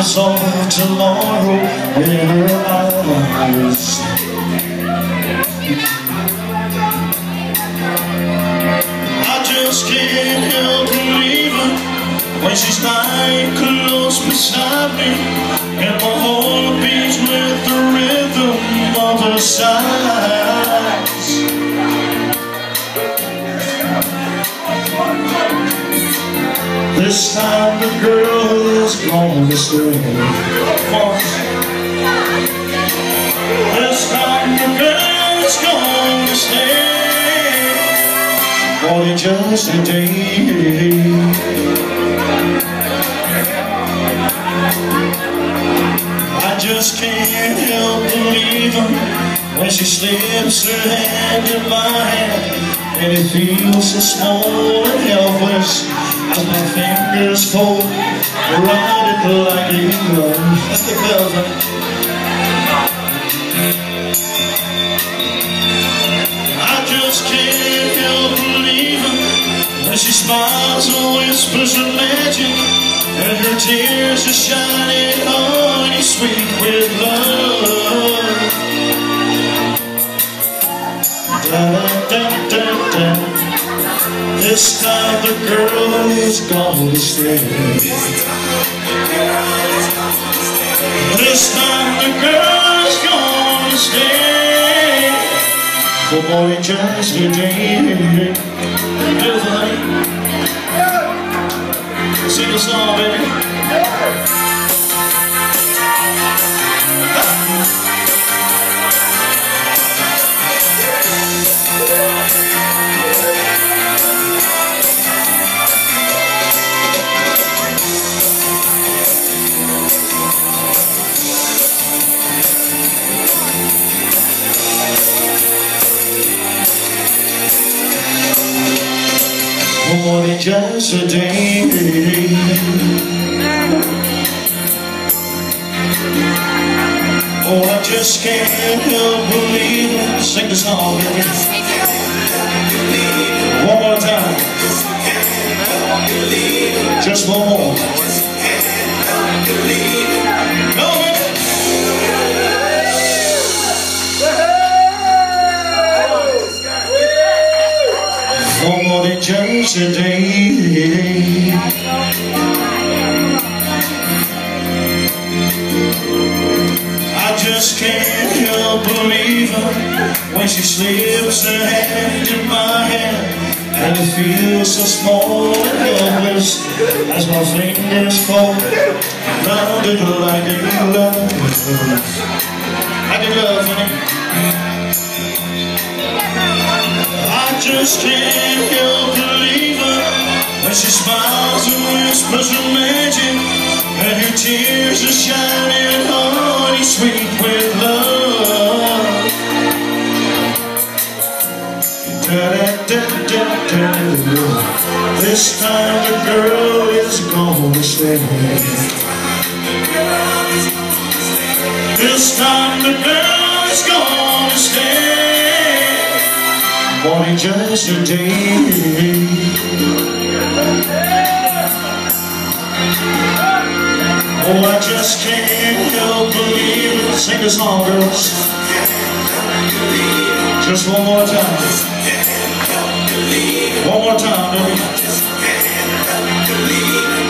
eyes on tomorrow in her eyes I just can't help believing when she's lying close beside me and my heart beats with the rhythm of her sighs. This time the girl is gonna stay. This time the girl is gonna stay. More than just a day. I just can't help believing when she slips her hand in my hand and it feels so small and helpless as my fingers fold around it like a glove. That's the bells, I just can't help believing when she smiles and whispers her magic and her tears are shining honey sweet this time the girl is gonna stay. This time the girl is gonna stay. For than just a day. Sing a song, baby. More than just a day. Oh, I just can't help believing. Sing the song, baby. One more time. Just one more. Than just a day I just can't help believing When she slips her hand in my hand And it feels so small and helpless As my fingers fall Round it like a glove Like a glove, honey I just can't help When she smiles and whispers her magic And her tears are shining honey sweet with love da, da, da. This time the girl is gonna stay This time the girl than just a day. Oh, I just can't help believing Sing the song, girls. Just one more time. One more time, Yeah,